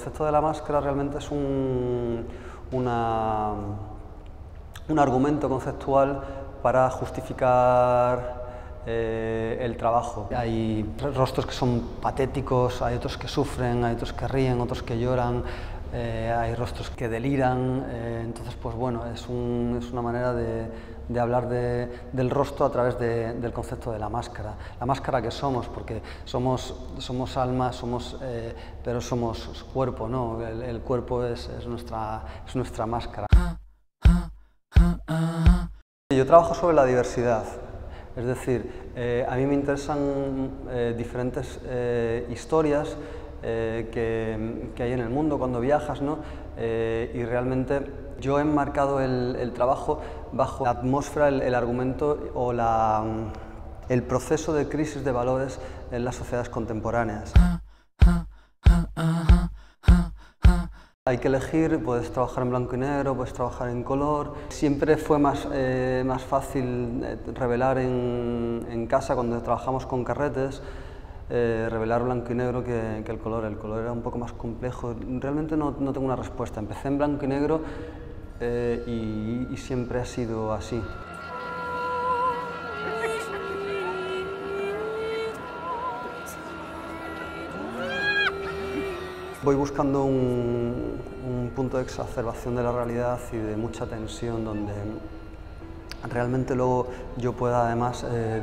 concepto de la máscara realmente es un, un argumento conceptual para justificar eh, el trabajo. Hay rostros que son patéticos, hay otros que sufren, hay otros que ríen, otros que lloran, eh, hay rostros que deliran, eh, entonces pues bueno, es, es una manera de, hablar de, del rostro a través de, del concepto de la máscara. La máscara que somos, porque somos, somos alma, somos, eh, pero somos cuerpo, ¿no? El, cuerpo es, es, nuestra, es nuestra máscara. Yo trabajo sobre la diversidad, es decir, a mí me interesan diferentes historias eh, que, que, hay en el mundo cuando viajas, ¿no? Eh, y realmente yo he enmarcado el, el trabajo bajo la atmósfera, el, el argumento o la, el proceso de crisis de valores en las sociedades contemporáneas. Hay que elegir, puedes trabajar en blanco y negro, puedes trabajar en color. Siempre fue más, eh, más fácil eh, revelar en, en casa cuando trabajamos con carretes eh, revelar blanco y negro que, el color. El color era un poco más complejo. Realmente no, no tengo una respuesta. Empecé en blanco y negro eh, y, siempre ha sido así. Voy buscando un, un, punto de exacerbación de la realidad y de mucha tensión donde realmente luego yo pueda además eh,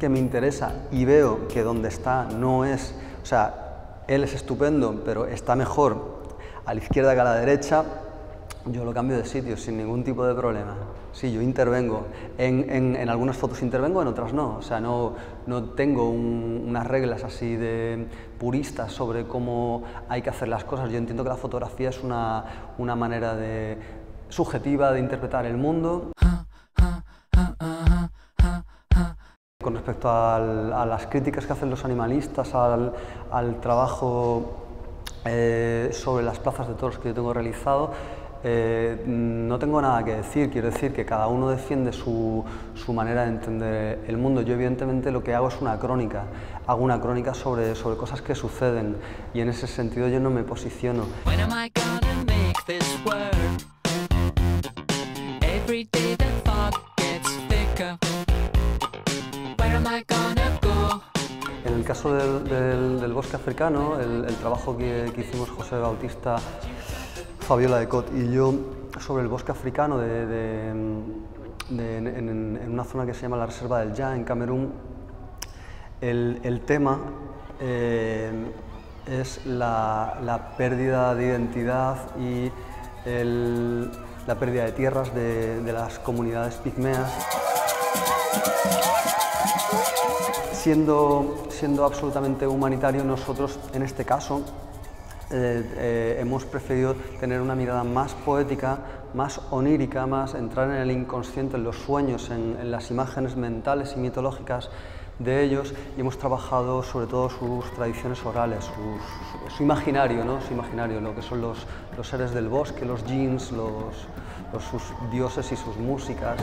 que me interesa y veo que donde está no es, o sea, él es estupendo, pero está mejor a la izquierda que a la derecha, yo lo cambio de sitio sin ningún tipo de problema. Sí, yo intervengo. En, en, en algunas fotos intervengo, en otras no. O sea, no, no tengo un, unas reglas así de puristas sobre cómo hay que hacer las cosas. Yo entiendo que la fotografía es una, una manera de, subjetiva de interpretar el mundo. Con respecto a las críticas que hacen los animalistas al, al trabajo eh, sobre las plazas de toros que yo tengo realizado, eh, no tengo nada que decir, quiero decir que cada uno defiende su, su, manera de entender el mundo. Yo evidentemente lo que hago es una crónica, hago una crónica sobre, sobre cosas que suceden. Y en ese sentido yo no me posiciono. En el caso del, bosque africano, el, trabajo que, hicimos José Bautista, Fabiola de Cot y yo sobre el bosque africano en, una zona que se llama la Reserva del Ya, en Camerún, el, tema eh, es la, pérdida de identidad y la pérdida de tierras de, de las comunidades pigmeas. Siendo, siendo absolutamente humanitario, nosotros en este caso eh, eh, hemos preferido tener una mirada más poética, más onírica, más entrar en el inconsciente, en los sueños, en, las imágenes mentales y mitológicas de ellos y hemos trabajado sobre todo sus tradiciones orales, su imaginario, ¿no? su imaginario, lo que son los, los seres del bosque, los jeans, los, los, sus dioses y sus músicas.